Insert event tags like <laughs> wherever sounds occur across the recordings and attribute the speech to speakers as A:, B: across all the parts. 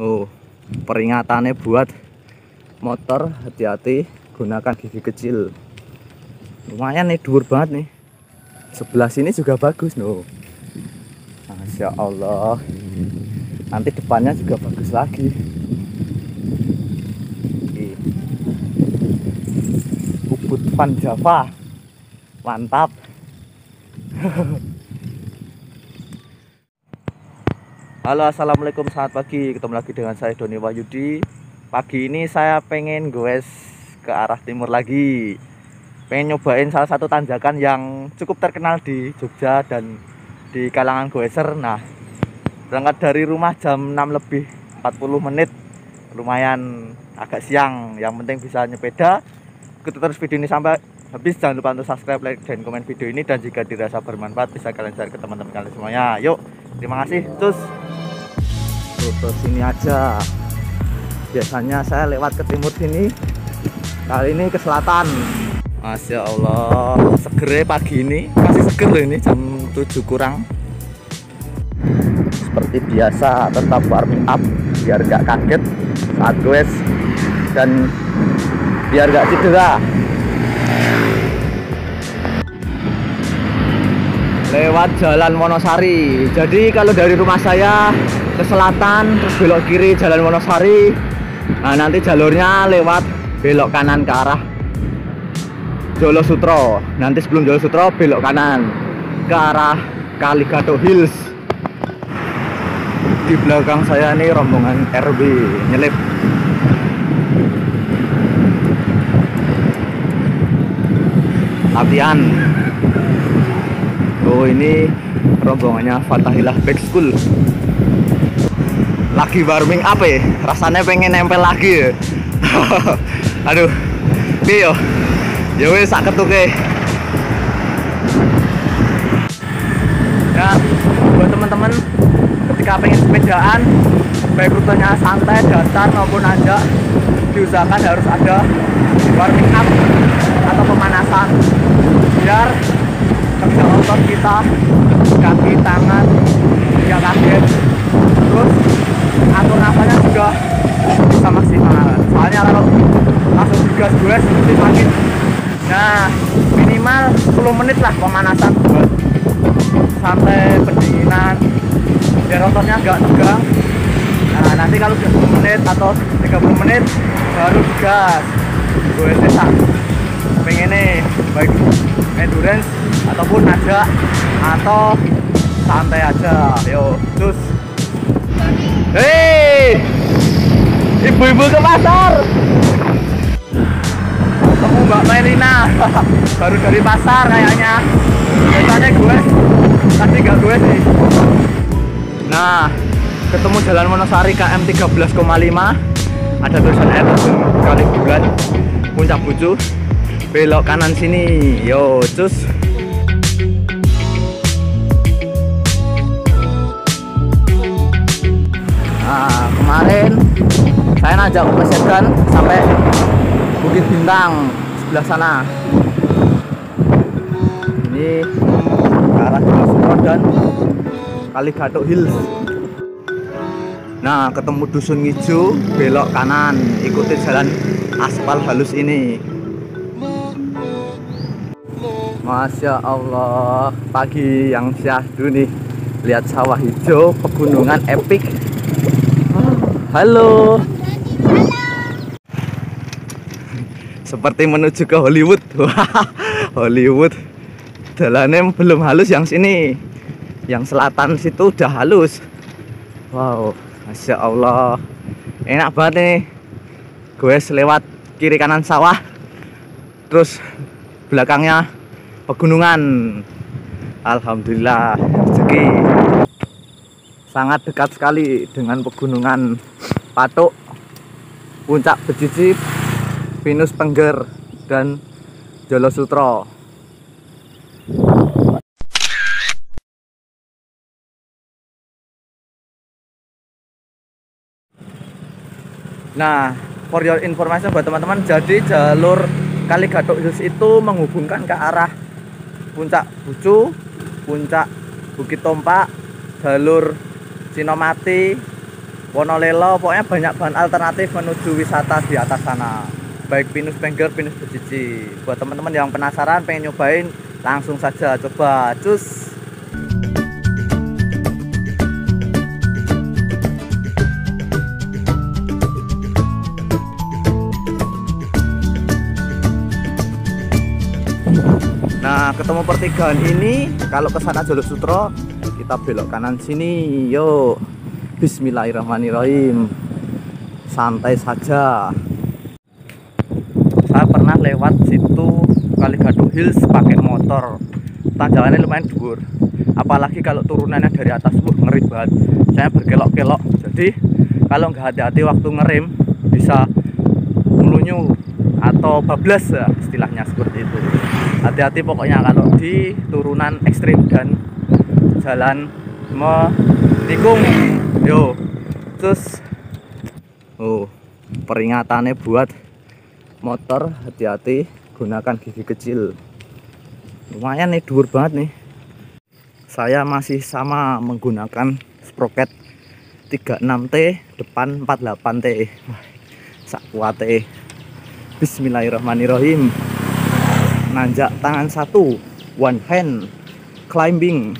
A: Oh, peringatannya buat motor hati-hati gunakan gigi kecil. Lumayan nih dur banget nih. Sebelah sini juga bagus no. Masya Allah. Nanti depannya juga bagus lagi. Ubud Van Java. Mantap. <laughs> Halo assalamualaikum. Selamat pagi. Ketemu lagi dengan saya Doni Wahyudi. Pagi ini saya pengen goes ke arah timur lagi. Pengen nyobain salah satu tanjakan yang cukup terkenal di Jogja dan di kalangan goeser. Nah berangkat dari rumah jam 6 lebih 40 menit. Lumayan agak siang. Yang penting bisa nyepeda. Ikuti terus video ini sampai habis. Jangan lupa untuk subscribe like dan komen video ini. Dan jika dirasa bermanfaat bisa kalian share ke teman-teman kalian semuanya. Yuk terima kasih. Terus ke sini aja. Biasanya saya lewat ke timur sini kali ini ke selatan. Masya Allah seger pagi ini masih seger ini jam 7 kurang. Seperti biasa tetap warming up biar gak kaget saat goes dan biar gak cedera lewat jalan Wonosari. Jadi kalau dari rumah saya ke selatan terus belok kiri jalan Wonosari. Nah nanti jalurnya lewat belok kanan ke arah Jolo Sutro. Nanti sebelum Jolo Sutro belok kanan ke arah Kaligato Hills. Di belakang saya ini rombongan RB nyelip. Latihan Oh ini rombongannya Fatahillah Back School. Lagi warming up ya? Rasanya pengen nempel lagi ya. <laughs> Aduh yo? Ya wes sak ketuke. Ya buat teman-teman ketika pengen sepedaan baik rutenya santai datar maupun nanjak diusahakan harus ada warming up atau pemanasan. Biar ketika otot kita kaki tangan tidak kaget. Terus atur nafasnya juga bisa maksimal soalnya kalau langsung digas gue seperti sakit. Nah minimal 10 menit lah pemanasan. Buat sampai pendinginan. Biar ototnya nggak tegang. Nah nanti kalau udah 10 menit atau 30 menit baru digas. Gue sesak pengen nih baik endurance ataupun aja atau santai aja. Yo terus hei! Ibu-ibu ke pasar! Ketemu Mbak Melina <laughs> baru dari pasar kayaknya. Biasanya gue tadi gak gue sih. Nah ketemu jalan Monosari KM 13,5 ada tulisan air terjun kali bulan puncak bucu. Belok kanan sini. Yo cus saya ngajak Segan sampai Bukit Bintang sebelah sana. Ini ke arah Sumur dan Kaligato Hills. Nah ketemu dusun hijau belok kanan. Ikuti jalan aspal halus ini. Masya Allah pagi yang syahdu nih. Lihat sawah hijau pegunungan epic. Halo seperti menuju ke Hollywood. <laughs> Hollywood. Jalannya belum halus yang sini. Yang selatan situ udah halus. Wow Masya Allah. Enak banget nih gue lewat kiri kanan sawah. Terus belakangnya pegunungan. Alhamdulillah rezeki. Sangat dekat sekali dengan pegunungan Patuk. Puncak Bejici Pinus Pengger dan Jolo Sutro Nah, for your information buat teman-teman, jadi jalur Kaligatok Hills itu menghubungkan ke arah Puncak Bucu, Puncak Bukit Tompak, jalur Sinomati, Wonolelo pokoknya banyak bahan alternatif menuju wisata di atas sana baik pinus pengger pinus bejiji buat teman-teman yang penasaran pengen nyobain langsung saja coba cus Nah, ketemu pertigaan ini kalau ke sana jalur Sutro, kita belok kanan sini. Yuk. Bismillahirrahmanirrahim. Santai saja. Pernah lewat situ Kali Gaduk Hills pakai motor. Tanjakannya lumayan dhuwur. Apalagi kalau turunannya dari atas, uh, ngeri banget. Saya berkelok-kelok. Jadi, kalau nggak hati-hati waktu ngerem bisa melunyu atau bablas ya, istilahnya seperti itu hati-hati pokoknya kalau di turunan ekstrim dan jalan menikung yo terus oh peringatannya buat motor hati-hati gunakan gigi kecil. Lumayan nih dur banget nih. Saya masih sama menggunakan sprocket 36T depan 48T Wah, sak kuate Bismillahirrahmanirrahim. Nanjak tangan satu. One hand. Climbing.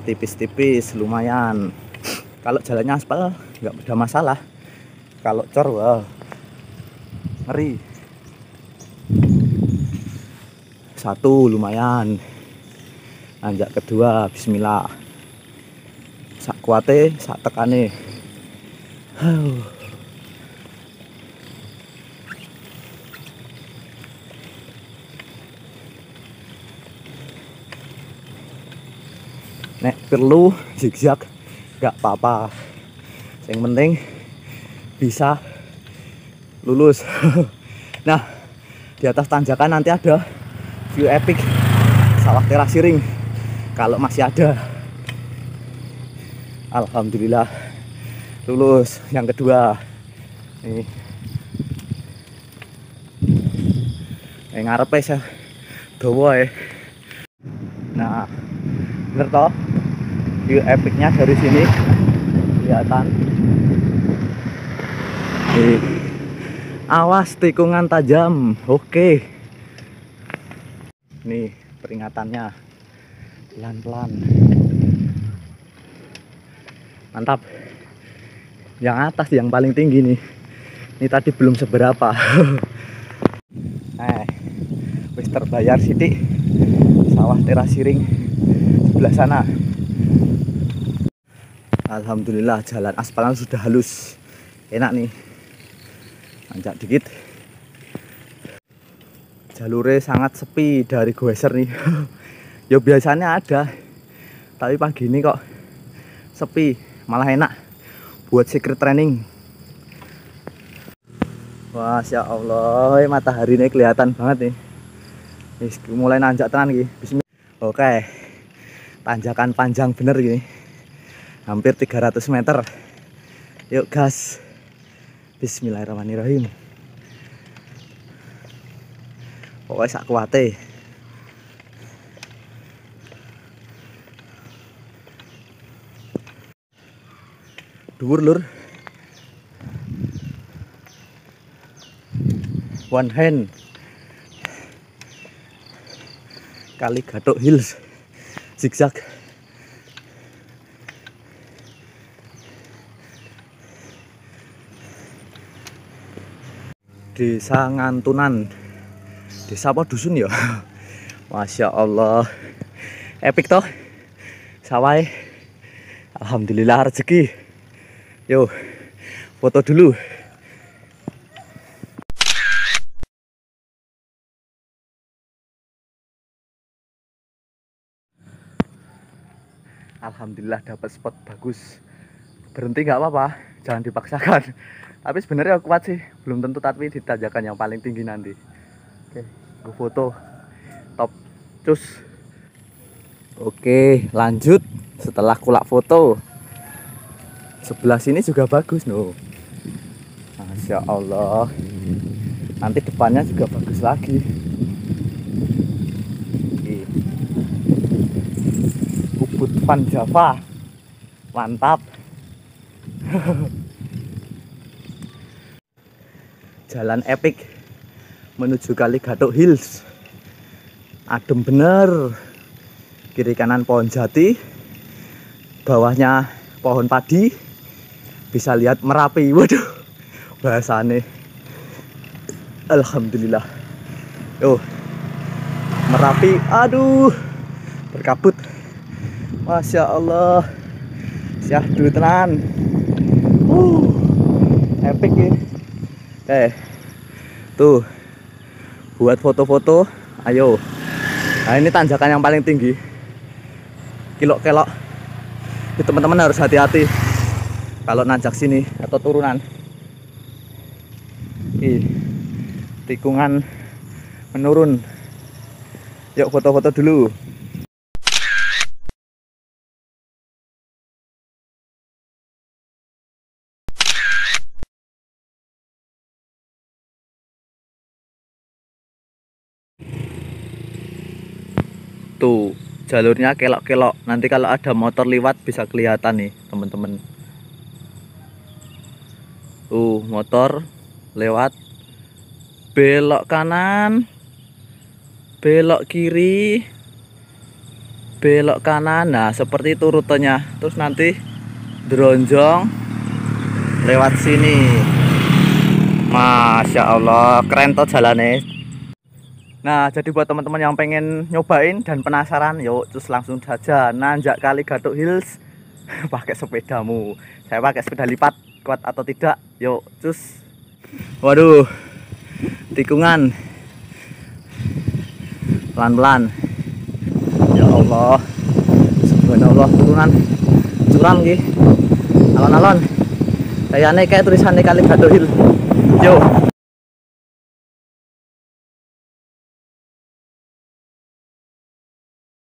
A: Tipis-tipis lumayan kalau jalannya aspal nggak ada masalah. Kalau cor wah ngeri. Satu lumayan. Nanjak kedua bismillah. Sak kuate sak tekane. Nek perlu zigzag gak apa-apa. Yang penting bisa lulus. <laughs> nah, di atas tanjakan nanti ada view epic sawah terasiring kalau masih ada. Alhamdulillah lulus yang kedua ini yang ngarep ya dawa ya nah bener toh view epicnya dari sini. Kelihatan. Nih. awas tikungan tajam. Oke. Nih peringatannya. Pelan-pelan. Mantap. Yang atas yang paling tinggi nih. Ini tadi belum seberapa. <laughs> Eh wis terbayar siti. Sawah terasiring sebelah sana Alhamdulillah jalan aspalan sudah halus. Enak nih. Nanjak dikit. Jalurnya sangat sepi dari goeser nih. <laughs> Ya biasanya ada tapi pagi ini kok sepi malah enak buat secret training. Masya Allah matahari ini kelihatan banget nih. Mulai nanjak tenan nih. Oke tanjakan panjang bener gini hampir 300 meter. Yuk gas. Bismillahirrahmanirrahim. Pokoknya sak kuate. Dhuwur lur. One hand. Kali Gatok Hills. Zigzag desa Ngantunan desa apa dusun ya <laughs> Masya Allah epic toh sawai Alhamdulillah rezeki Yo, foto dulu. Alhamdulillah dapat spot bagus. Berhenti nggak apa-apa, jangan dipaksakan. Tapi sebenarnya kuat sih, belum tentu tapi ditajakan yang paling tinggi nanti. Oke, gue foto. Top. Cus. Oke, lanjut. Setelah kulak foto, sebelah sini juga bagus no Masya Allah nanti depannya juga bagus lagi depan Java mantap <laughs> jalan epic menuju kali Gatuk Hills. Adem bener. Kiri kanan pohon jati. Bawahnya pohon padi. Bisa lihat merapi. Waduh bahasane. Alhamdulillah. Oh merapi. Aduh berkabut. Masya Allah. Syahdu tenan. Uh, epic ya eh tuh buat foto-foto ayo. Nah ini tanjakan yang paling tinggi. Kilok-kelok. Teman-teman harus hati-hati kalau nanjak sini atau turunan. Ih, tikungan menurun. Yuk foto-foto dulu tuh jalurnya kelok-kelok. Nanti kalau ada motor lewat bisa kelihatan nih teman-teman. Tuh motor lewat. Belok kanan. Belok kiri. Belok kanan. Nah seperti itu rutenya. Terus nanti dronjong lewat sini. Masya Allah keren tuh jalannya Nah, jadi buat teman-teman yang pengen nyobain dan penasaran, yuk terus langsung saja nanjak kali Gatuk Hills <laughs> pakai sepedamu. Saya pakai sepeda lipat, kuat atau tidak? Yuk, terus. Waduh, tikungan. Pelan-pelan. Ya Allah. Subhanallah, turunan curam nggih. Alon-alon. Kayaknya kayak tulisannya kali Gatuk Hill. Yuk.